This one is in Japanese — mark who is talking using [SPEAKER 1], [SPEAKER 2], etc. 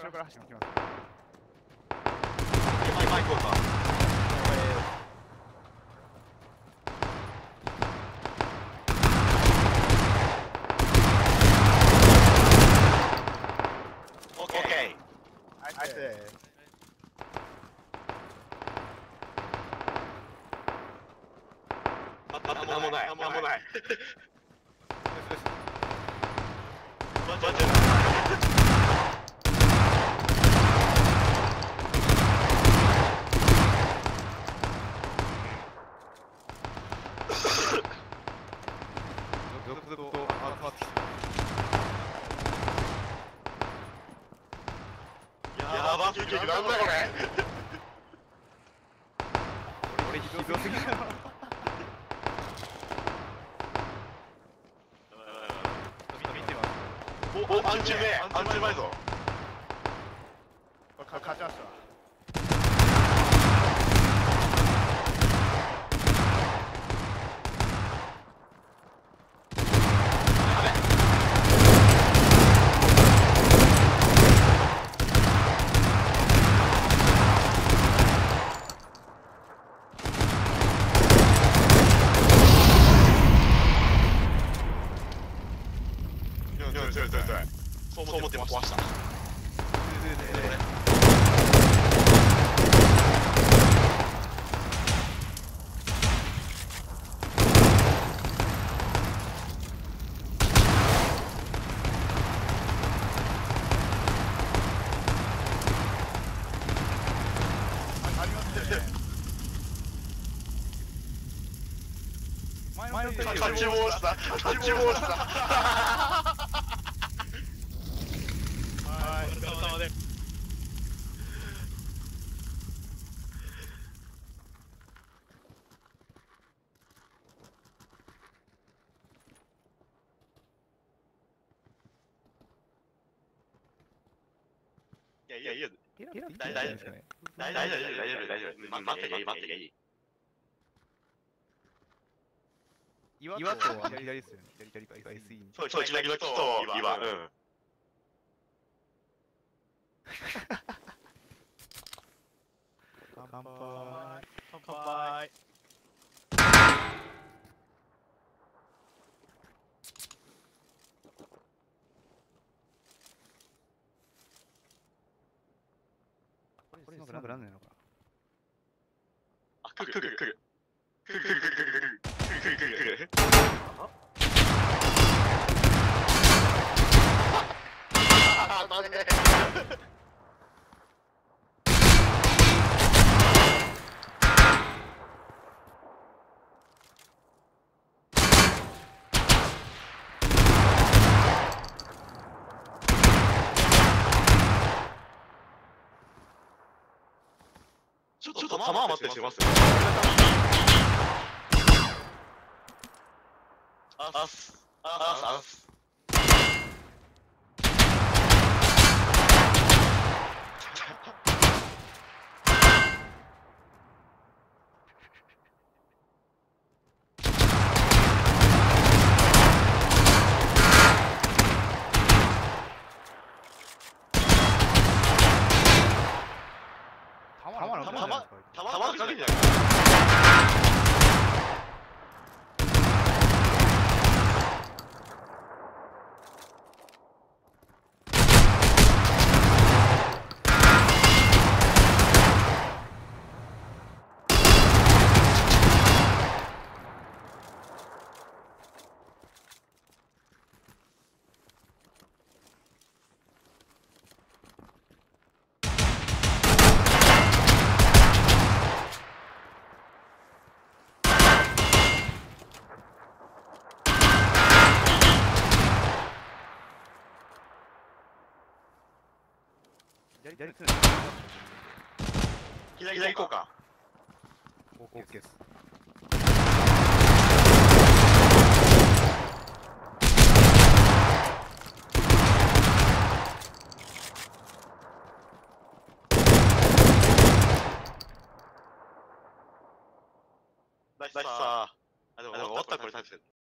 [SPEAKER 1] 後ろから走ってきます。
[SPEAKER 2] マイクかオッケー
[SPEAKER 1] はいはい
[SPEAKER 2] ままなんもないなんもない
[SPEAKER 1] Bak bak.
[SPEAKER 2] やばすぎるなんだこれ
[SPEAKER 1] 俺ひどすぎる。
[SPEAKER 2] おおアンチ上アンチ上手いぞ
[SPEAKER 1] 勝ちました。
[SPEAKER 2] そう思ってました。キャッチボールした。キャッチボールした
[SPEAKER 1] はい
[SPEAKER 2] お疲れ様ですいやいやいや大大丈夫大大丈夫大丈夫。大丈夫ま待って待っていい
[SPEAKER 1] 岩と左ですよね左左か SE に
[SPEAKER 2] そうそう左の木と岩うん
[SPEAKER 1] 乾杯
[SPEAKER 2] 乾杯
[SPEAKER 1] これスモークなんないのか
[SPEAKER 2] あ来る来る来るちょっと弾余ってしますあっす。あっす。あっす。
[SPEAKER 1] Tamam, tamam
[SPEAKER 2] kanka.
[SPEAKER 1] 左
[SPEAKER 2] 左左行こうか。方向
[SPEAKER 1] です
[SPEAKER 2] ナイスさあで
[SPEAKER 1] も終わった。これ確かに。